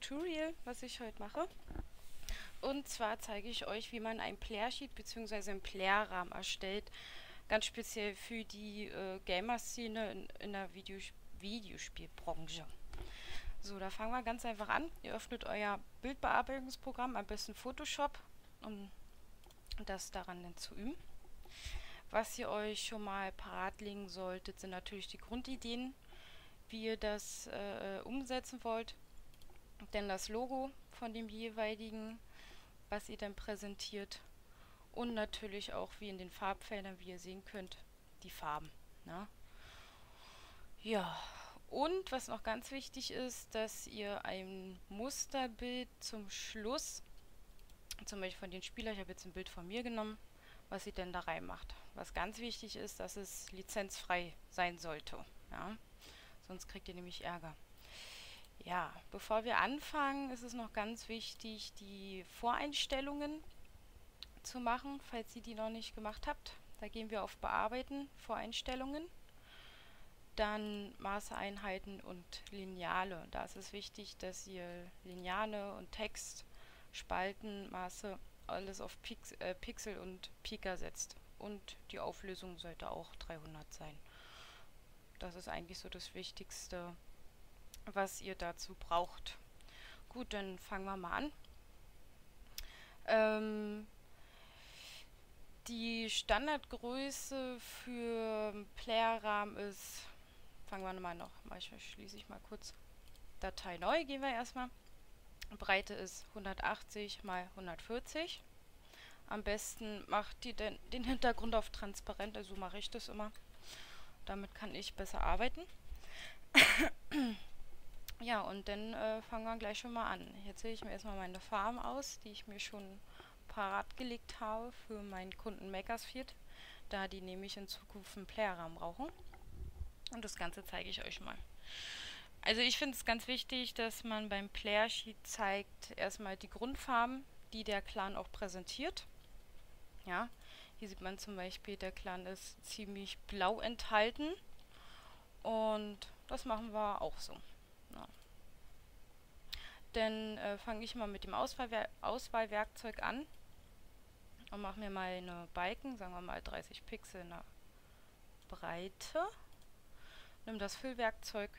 Tutorial, was ich heute mache. Und zwar zeige ich euch, wie man ein Player-Sheet bzw. einen Player-Rahmen erstellt. Ganz speziell für die äh, Gamer-Szene in, in, der Videos Videospielbranche. So, da fangen wir ganz einfach an. Ihr öffnet euer Bildbearbeitungsprogramm, am besten Photoshop, um das daran dann zu üben. Was ihr euch schon mal parat legen solltet, sind natürlich die Grundideen, wie ihr das äh, umsetzen wollt. Denn das Logo von dem jeweiligen, was ihr dann präsentiert. Und natürlich auch wie in den Farbfeldern, wie ihr sehen könnt, die Farben. Ne? Ja, und was noch ganz wichtig ist, dass ihr ein Musterbild zum Schluss, zum Beispiel von den Spielern, ich habe jetzt ein Bild von mir genommen, was sie denn da reinmacht. Was ganz wichtig ist, dass es lizenzfrei sein sollte. Ja? Sonst kriegt ihr nämlich Ärger. Ja, bevor wir anfangen, ist es noch ganz wichtig, die Voreinstellungen zu machen, falls ihr die noch nicht gemacht habt. Da gehen wir auf Bearbeiten, Voreinstellungen. Dann Maßeinheiten und Lineale. Da ist es wichtig, dass ihr Lineale und Text, Spalten, Maße, alles auf Pix äh, Pixel und Pika setzt. Und die Auflösung sollte auch 300 sein. Das ist eigentlich so das Wichtigste, was ihr dazu braucht. Gut, dann fangen wir mal an. Ähm, die Standardgröße für Playerrahmen ist, fangen wir mal noch, mal schließe ich mal kurz Datei neu, gehen wir erstmal. Breite ist 180 mal 140. Am besten macht ihr den, den Hintergrund auf transparent, also mache ich das immer. Damit kann ich besser arbeiten. ja, und dann äh, fangen wir gleich schon mal an. Jetzt sehe ich mir erstmal meine Farm aus, die ich mir schon parat gelegt habe für meinen Kunden Makersfield, da die nämlich in Zukunft einen Playerrahmen brauchen. Und das Ganze zeige ich euch mal. Also ich finde es ganz wichtig, dass man beim Player Sheet zeigt erstmal die Grundfarben, die der Clan auch präsentiert. Ja, hier sieht man zum Beispiel, der Clan ist ziemlich blau enthalten. Und das machen wir auch so. Dann äh, fange ich mal mit dem Auswahlwer Auswahlwerkzeug an und mache mir mal eine Balken, sagen wir mal 30 Pixel in der Breite. Nimm das Füllwerkzeug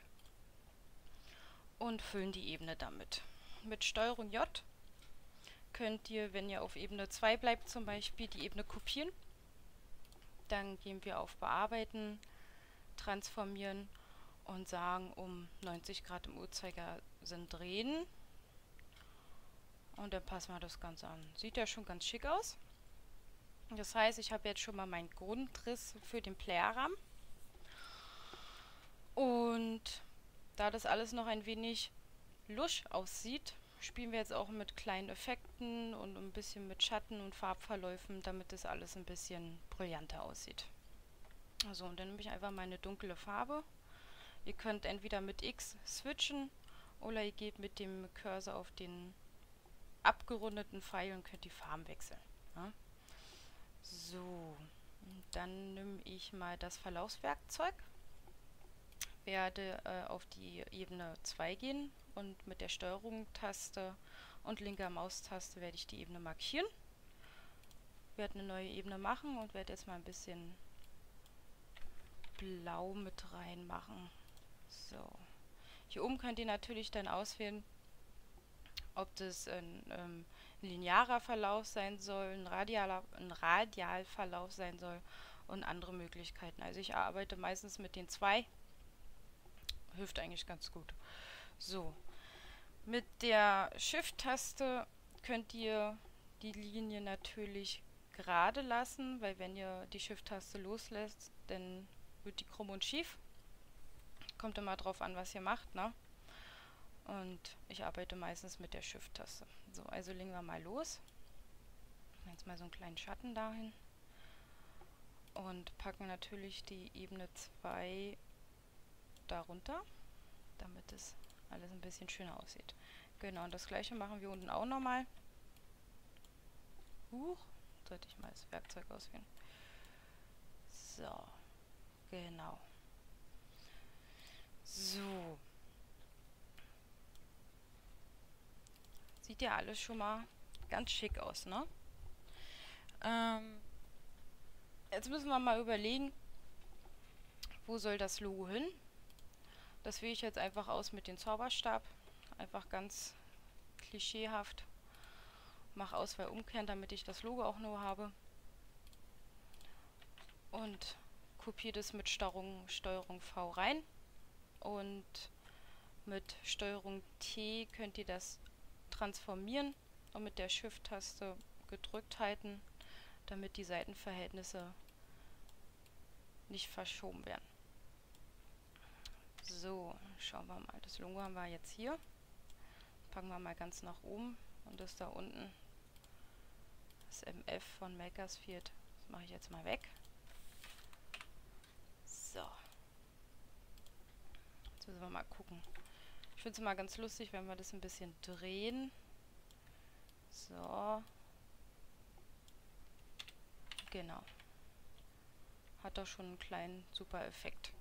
und füllen die Ebene damit. Mit STRG J könnt ihr, wenn ihr auf Ebene 2 bleibt zum Beispiel, die Ebene kopieren. Dann gehen wir auf Bearbeiten, Transformieren und sagen um 90 Grad im Uhrzeigersinn drehen. Und dann passen wir das Ganze an. Sieht ja schon ganz schick aus. Das heißt, ich habe jetzt schon mal meinen Grundriss für den Playerrahmen. Und da das alles noch ein wenig lusch aussieht, spielen wir jetzt auch mit kleinen Effekten und ein bisschen mit Schatten und Farbverläufen, damit das alles ein bisschen brillanter aussieht. Also und dann nehme ich einfach meine dunkle Farbe. Ihr könnt entweder mit X switchen oder ihr geht mit dem Cursor auf den abgerundeten Pfeil und könnt die Farben wechseln. Ja? So, dann nehme ich mal das Verlaufswerkzeug, werde äh, auf die Ebene 2 gehen und mit der Steuerung-Taste und linker Maustaste werde ich die Ebene markieren. Werde eine neue Ebene machen und werde jetzt mal ein bisschen Blau mit reinmachen. So. Hier oben könnt ihr natürlich dann auswählen, ob das ein, ähm, linearer Verlauf sein soll, ein radialer ein Radialverlauf sein soll und andere Möglichkeiten. Also ich arbeite meistens mit den zwei. Hilft eigentlich ganz gut. So, mit der Shift-Taste könnt ihr die Linie natürlich gerade lassen, weil wenn ihr die Shift-Taste loslässt, dann wird die krumm und schief. Kommt immer drauf an, was ihr macht, ne? Und ich arbeite meistens mit der Shift-Taste. So, also legen wir mal los. Jetzt mal so einen kleinen Schatten dahin. Und packen natürlich die Ebene 2 darunter, damit es alles ein bisschen schöner aussieht. Genau, und das gleiche machen wir unten auch nochmal. Huch, sollte ich mal das Werkzeug auswählen. So, genau. So. Sieht ja alles schon mal ganz schick aus, ne? Ähm, jetzt müssen wir mal überlegen, wo soll das Logo hin? Das wähle ich jetzt einfach aus mit dem Zauberstab. Einfach ganz klischeehaft. Mach Auswahl umkehren, damit ich das Logo auch nur habe. Und kopiere das mit Steuerung, Steuerung V rein. Und mit Steuerung T könnt ihr das transformieren und mit der Shift-Taste gedrückt halten, damit die Seitenverhältnisse nicht verschoben werden. So, schauen wir mal. Das Logo haben wir jetzt hier. Packen wir mal ganz nach oben und das da unten, das MF von Makersfield, das mache ich jetzt mal weg. So. Jetzt müssen wir mal gucken. Ich finde es immer ganz lustig, wenn wir das ein bisschen drehen. So. Genau. Hat doch schon einen kleinen super Effekt.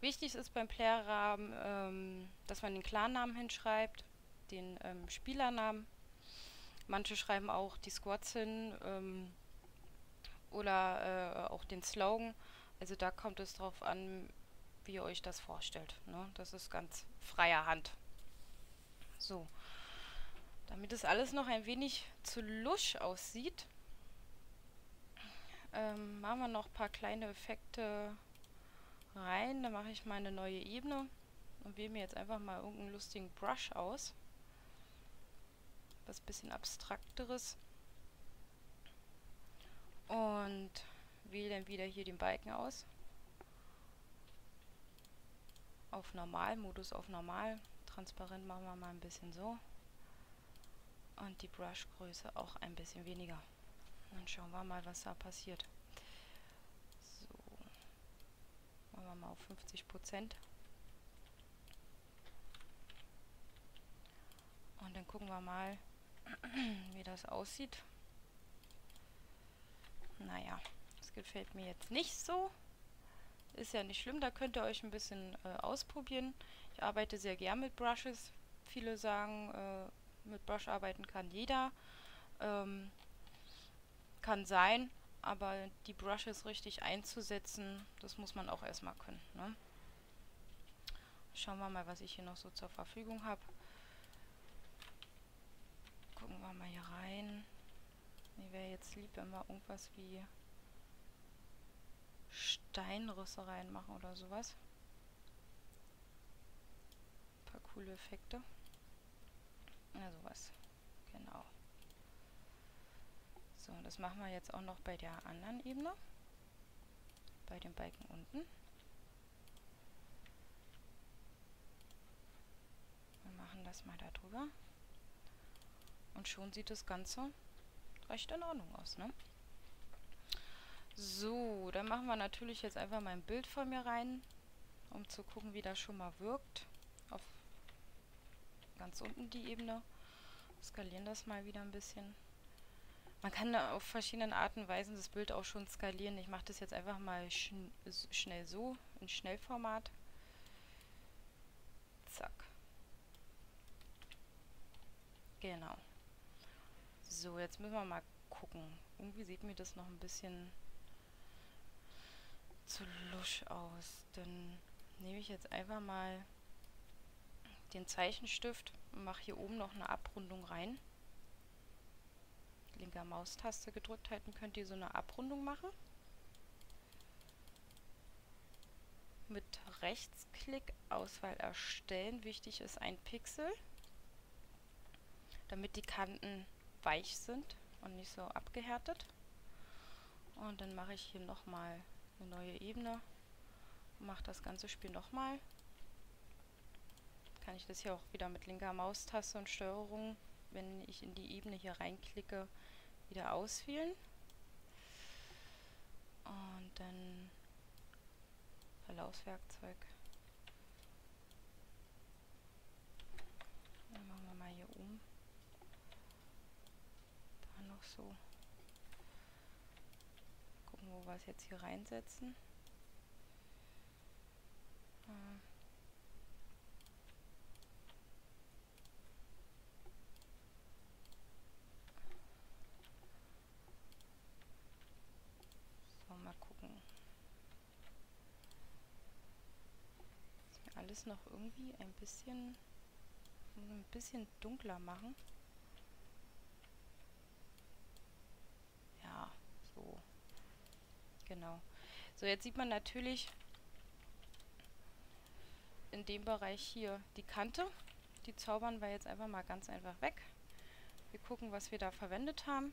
Wichtig ist beim Playerrahmen, ähm, dass man den Klarnamen hinschreibt, den ähm, Spielernamen. Manche schreiben auch die Squads hin ähm, oder äh, auch den Slogan. Also da kommt es drauf an, wie ihr euch das vorstellt. Ne? Das ist ganz freier Hand. So. Damit es alles noch ein wenig zu lusch aussieht, ähm, machen wir noch ein paar kleine Effekte rein. Dann mache ich mal eine neue Ebene und wähle mir jetzt einfach mal irgendeinen lustigen Brush aus. Was bisschen abstrakteres. Und wähle dann wieder hier den Balken aus. Auf Normal, Modus auf Normal. Transparent machen wir mal ein bisschen so. Und die Brushgröße auch ein bisschen weniger. Dann schauen wir mal, was da passiert. Machen wir mal auf 50 Prozent. Und dann gucken wir mal, wie das aussieht. Naja, das gefällt mir jetzt nicht so. Ist ja nicht schlimm, da könnt ihr euch ein bisschen äh, ausprobieren. Ich arbeite sehr gern mit Brushes. Viele sagen, äh, mit Brush arbeiten kann jeder. Ähm, kann sein, aber die Brushes richtig einzusetzen, das muss man auch erstmal können. Ne? Schauen wir mal, was ich hier noch so zur Verfügung habe. Gucken wir mal hier rein. Mir wäre jetzt lieb, wenn wir irgendwas wie Steinrisse reinmachen oder sowas. Ein paar coole Effekte. Ja, sowas. Genau. So, das machen wir jetzt auch noch bei der anderen Ebene. Bei dem Balken unten. Wir machen das mal da drüber. Und schon sieht das Ganze recht in Ordnung aus, ne? So, dann machen wir natürlich jetzt einfach mal ein Bild von mir rein, um zu gucken, wie das schon mal wirkt. Auf ganz unten die Ebene. Skalieren das mal wieder ein bisschen. Man kann auf verschiedenen Arten und Weisen das Bild auch schon skalieren. Ich mache das jetzt einfach mal schn schnell so, in Schnellformat. Zack. Genau. So, jetzt müssen wir mal gucken. Irgendwie sieht mir das noch ein bisschen zu lusch aus. Dann nehme ich jetzt einfach mal den Zeichenstift und mache hier oben noch eine Abrundung rein linker Maustaste gedrückt halten, könnt ihr so eine Abrundung machen. Mit Rechtsklick Auswahl erstellen. Wichtig ist ein Pixel, damit die Kanten weich sind und nicht so abgehärtet. Und dann mache ich hier nochmal eine neue Ebene mache das ganze Spiel nochmal. Kann ich das hier auch wieder mit linker Maustaste und Steuerung, wenn ich in die Ebene hier reinklicke, wieder auswählen. Und dann Verlaufswerkzeug. Dann machen wir mal hier um. Da noch so wo wir es jetzt hier reinsetzen. Ah. So, mal gucken. Ist mir alles noch irgendwie ein bisschen, ein bisschen dunkler machen. Genau. So, jetzt sieht man natürlich in dem Bereich hier die Kante. Die zaubern wir jetzt einfach mal ganz einfach weg. Wir gucken, was wir da verwendet haben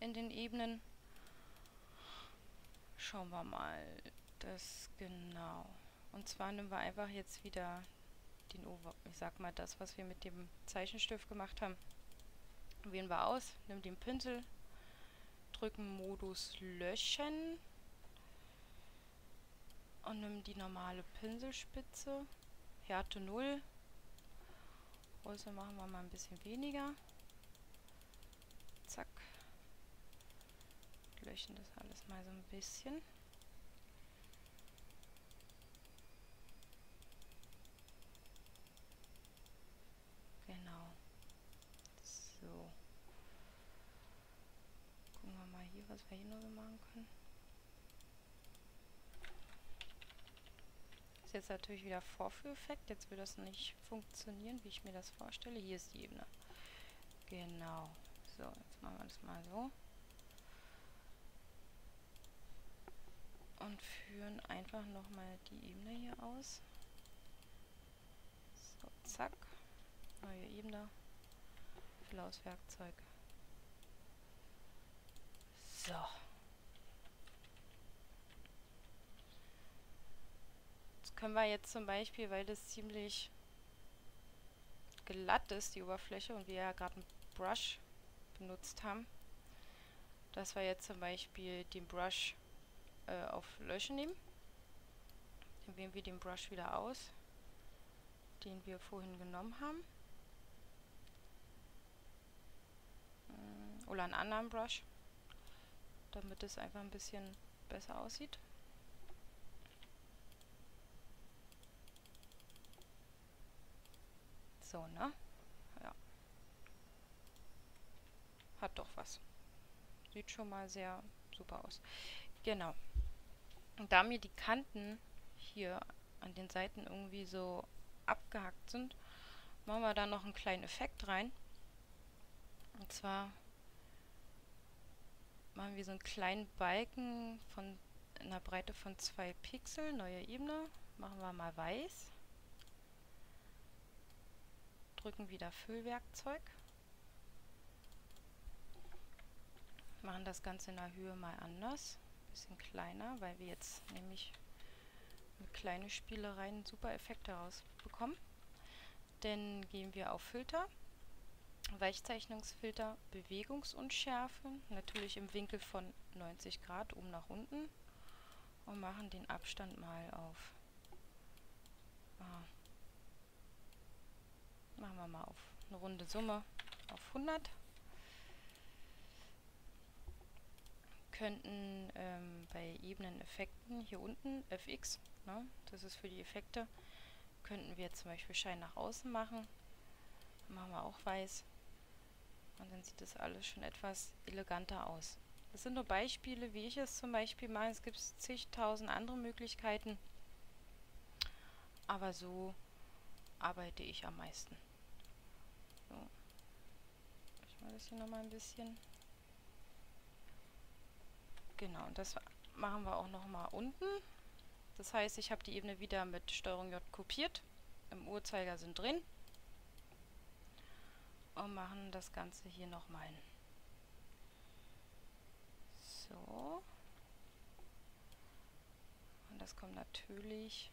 in den Ebenen. Schauen wir mal. Das genau. Und zwar nehmen wir einfach jetzt wieder den Over, ich sag mal das, was wir mit dem Zeichenstift gemacht haben. Wählen wir aus, nehmen den Pinsel, drücken Modus löschen und nehmen die normale Pinselspitze, Härte 0. Größe machen wir mal ein bisschen weniger. Zack. Löschen das alles mal so ein bisschen. Genau. So. Gucken wir mal hier, was wir hier noch machen können. Ist jetzt natürlich wieder Vorführeffekt. Jetzt wird das nicht funktionieren, wie ich mir das vorstelle. Hier ist die Ebene. Genau. So, jetzt machen wir das mal so. Und führen einfach nochmal die Ebene hier aus. So, zack. Neue Ebene. Füllauswerkzeug. So. Das können wir jetzt zum Beispiel, weil das ziemlich glatt ist, die Oberfläche, und wir ja gerade einen Brush benutzt haben, dass wir jetzt zum Beispiel den Brush äh, auf Löschen nehmen. Dann wählen wir den Brush wieder aus, den wir vorhin genommen haben. Oder einen anderen Brush, damit es einfach ein bisschen besser aussieht. So, ne? Ja. Hat doch was. Sieht schon mal sehr super aus. Genau. Und da mir die Kanten hier an den Seiten irgendwie so abgehackt sind, machen wir da noch einen kleinen Effekt rein. Und zwar machen wir so einen kleinen Balken von einer Breite von 2 Pixel, neue Ebene. Machen wir mal weiß. Drücken wieder Füllwerkzeug. Machen das Ganze in der Höhe mal anders. Bisschen kleiner, weil wir jetzt nämlich mit kleinen Spielereien super Effekte rausbekommen. Dann gehen wir auf Filter Weichzeichnungsfilter Bewegungsunschärfe, natürlich im Winkel von 90 Grad oben nach unten und machen den Abstand mal auf, ah, machen wir mal auf eine runde Summe auf 100. Könnten ähm, bei Ebeneneffekten hier unten FX, ne, das ist für die Effekte, könnten wir zum Beispiel Schein nach außen machen. Machen wir auch weiß. Und dann sieht das alles schon etwas eleganter aus. Das sind nur Beispiele, wie ich es zum Beispiel mache. Es gibt zigtausend andere Möglichkeiten. Aber so arbeite ich am meisten. So. Ich mache das hier nochmal ein bisschen. Genau, und das machen wir auch nochmal unten. Das heißt, ich habe die Ebene wieder mit STRG J kopiert. Im Uhrzeigersinn drin und machen das Ganze hier nochmal. So. Und das kommt natürlich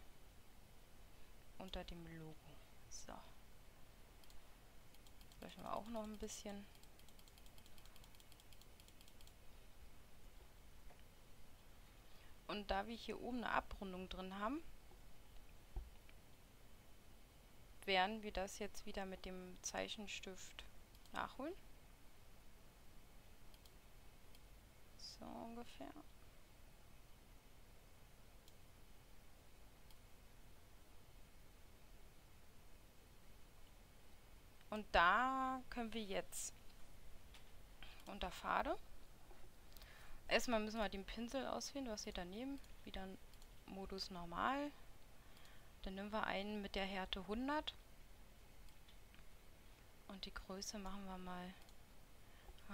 unter dem Logo. So. Löschen wir auch noch ein bisschen. Und da wir hier oben eine Abrundung drin haben, werden wir das jetzt wieder mit dem Zeichenstift nachholen. So ungefähr. Und da können wir jetzt unter Pfade Erstmal müssen wir den Pinsel auswählen, was hier daneben. Wieder Modus normal. Dann nehmen wir einen mit der Härte 100. Und die Größe machen wir mal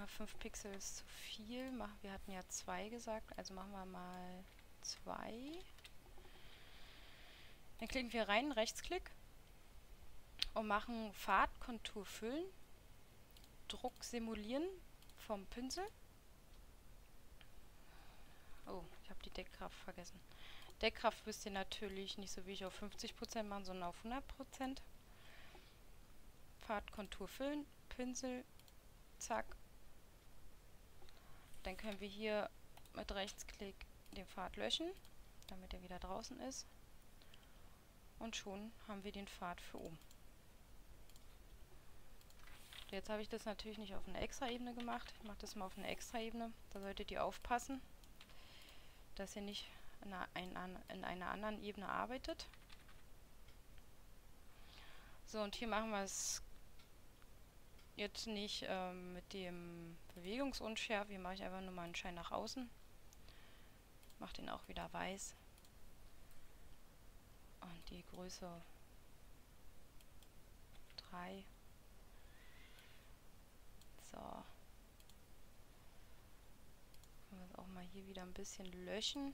5 Pixel ist zu viel. Wir hatten ja 2 gesagt, also machen wir mal 2. Dann klicken wir rein, Rechtsklick und machen Farbkontur füllen, Druck simulieren vom Pinsel. Oh, ich habe die Deckkraft vergessen. Deckkraft müsst ihr natürlich nicht so wie ich auf 50% machen, sondern auf 100%. Farbkontur füllen, Pinsel, zack. Dann können wir hier mit Rechtsklick den Pfad löschen, damit er wieder draußen ist. Und schon haben wir den Pfad für oben. Jetzt habe ich das natürlich nicht auf einer Extra-Ebene gemacht. Ich mache das mal auf einer Extra-Ebene. Da solltet ihr aufpassen, dass ihr nicht in einer, in einer anderen Ebene arbeitet. So, und hier machen wir es jetzt nicht ähm, mit dem Bewegungsunschärfe. Hier mache ich einfach nur mal einen Schein nach außen. Mache den auch wieder weiß. Und die Größe 3. So. Können wir auch mal hier wieder ein bisschen löschen.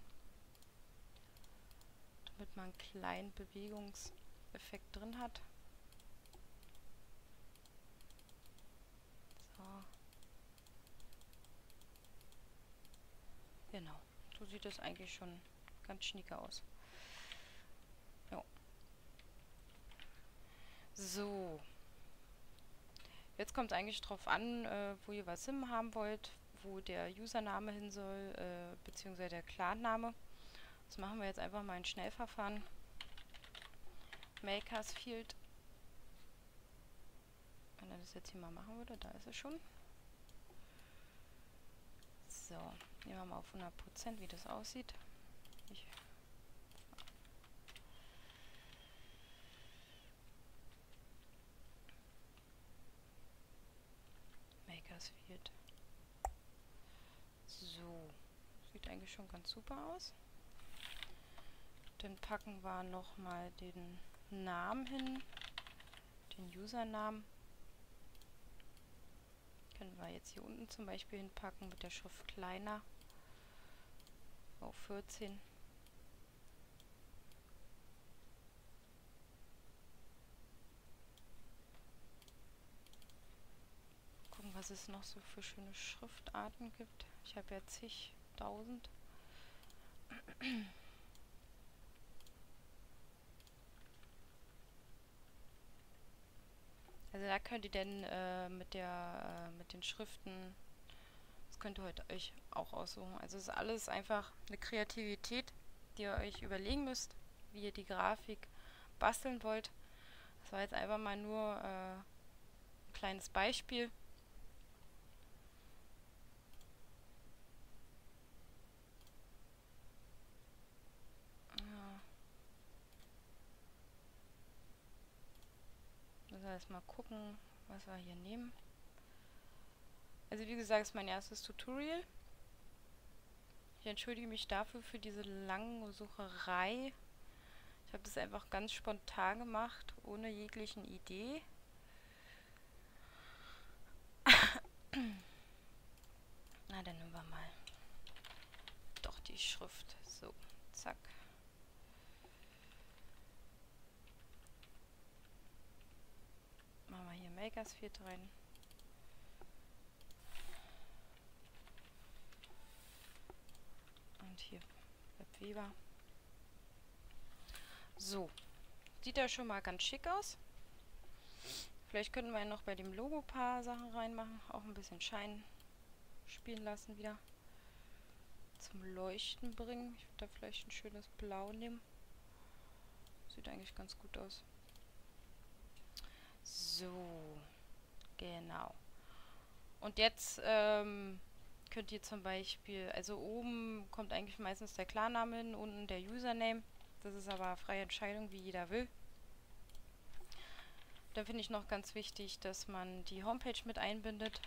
Damit man einen kleinen Bewegungseffekt drin hat. So. Genau. So sieht es eigentlich schon ganz schnieke aus. Jo. So. Jetzt kommt es eigentlich drauf an, äh, wo ihr was hin haben wollt, wo der Username hin soll, äh, beziehungsweise der Clan-Name. Das machen wir jetzt einfach mal in Schnellverfahren. Makers Field. Wenn er das jetzt hier mal machen würde, da ist es schon. So, nehmen wir mal auf 100%, wie das aussieht. Ich Bakersfield. So, sieht eigentlich schon ganz super aus. Dann packen wir nochmal den Namen hin, den Usernamen. Können wir jetzt hier unten zum Beispiel hinpacken mit der Schrift kleiner auf 14. Gucken, was es noch so für schöne Schriftarten gibt. Ich habe ja zigtausend. Also da könnt ihr denn äh, mit der äh, mit den Schriften, das könnt ihr heute euch auch aussuchen. Also es ist alles einfach eine Kreativität, die ihr euch überlegen müsst, wie ihr die Grafik basteln wollt. Das war jetzt einfach mal nur äh, ein kleines Beispiel. Müssen wir erstmal gucken, was wir hier nehmen. Also wie gesagt, ist mein erstes Tutorial. Ich entschuldige mich dafür für diese lange Sucherei. Ich habe das einfach ganz spontan gemacht, ohne jeglichen Idee. Na, dann nehmen wir mal doch die Schrift. So, zack. Makers 4 rein. Und hier Webweber. So. Sieht ja schon mal ganz schick aus. Vielleicht könnten wir noch bei dem Logo ein paar Sachen reinmachen. Auch ein bisschen Schein spielen lassen wieder. Zum Leuchten bringen. Ich würde da vielleicht ein schönes Blau nehmen. Sieht eigentlich ganz gut aus. So, genau. Und jetzt ähm, könnt ihr zum Beispiel, also oben kommt eigentlich meistens der Klarname hin, unten der Username. Das ist aber freie Entscheidung, wie jeder will. Dann finde ich noch ganz wichtig, dass man die Homepage mit einbindet.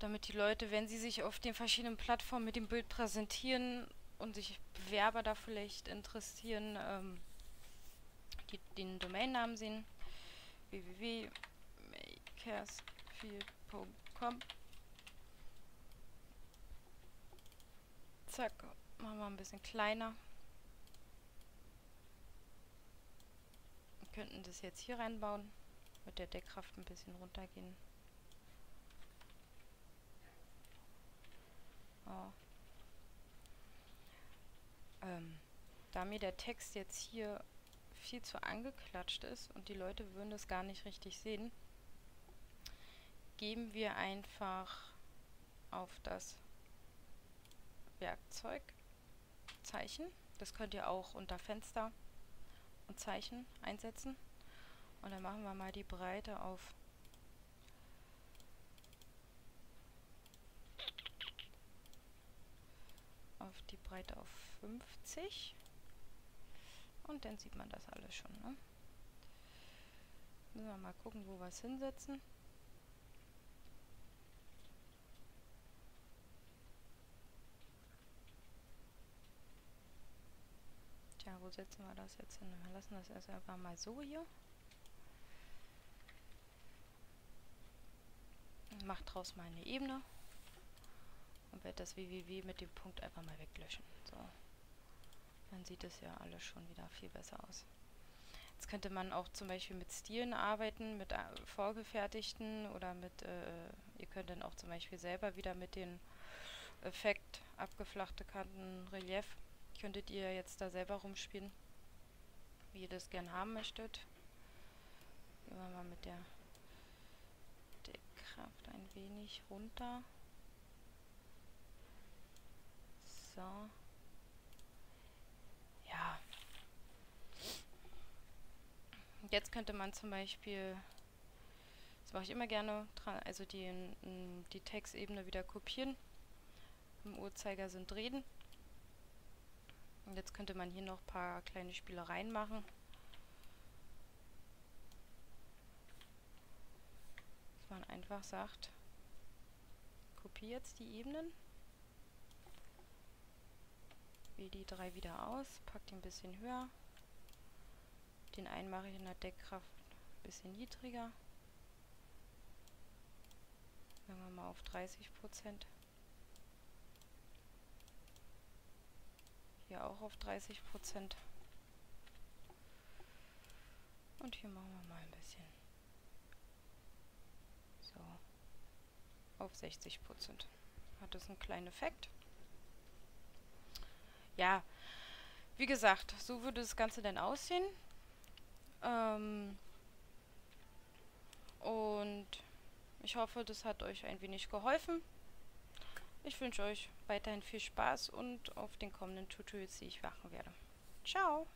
damit die Leute, wenn sie sich auf den verschiedenen Plattformen mit dem Bild präsentieren und sich Bewerber da vielleicht interessieren, ähm, die, den Domainnamen sehen. www.makersfield.com Zack, machen wir ein bisschen kleiner. Wir könnten das jetzt hier reinbauen, mit der Deckkraft ein bisschen runtergehen. Oh. Ähm, da mir der Text jetzt hier viel zu angeklatscht ist und die Leute würden das gar nicht richtig sehen, geben wir einfach auf das Werkzeug Zeichen. Das könnt ihr auch unter Fenster und Zeichen einsetzen. Und dann machen wir mal die Breite auf auf die Breite auf 50 und dann sieht man das alles schon. Ne? Müssen wir mal gucken, wo wir es hinsetzen. Tja, wo setzen wir das jetzt hin? Wir lassen das erst einfach mal so hier. Macht draus eine Ebene und werde das www mit dem Punkt einfach mal weglöschen. So. Dann sieht es ja alles schon wieder viel besser aus. Jetzt könnte man auch zum Beispiel mit Stilen arbeiten, mit äh, vorgefertigten oder mit, äh, ihr könnt dann auch zum Beispiel selber wieder mit den Effekt abgeflachte Kanten Relief, könntet ihr jetzt da selber rumspielen, wie ihr das gern haben möchtet. Gehen wir mal mit der Deckkraft ein wenig runter. So. Ja. Jetzt könnte man zum Beispiel, das mache ich immer gerne, also die, die Textebene wieder kopieren. Im Uhrzeigersinn drehen. Und jetzt könnte man hier noch ein paar kleine Spielereien machen. Dass man einfach sagt, kopiere jetzt die Ebenen wähle die drei wieder aus, pack die ein bisschen höher. Den einen mache ich in der Deckkraft ein bisschen niedriger. Sagen wir mal auf 30 Prozent. Hier auch auf 30 Prozent. Und hier machen wir mal ein bisschen. So. Auf 60 Prozent. Hat das einen kleinen Effekt ja, wie gesagt, so würde das Ganze dann aussehen. Ähm und ich hoffe, das hat euch ein wenig geholfen. Ich wünsche euch weiterhin viel Spaß und auf den kommenden Tutorials, die ich machen werde. Ciao!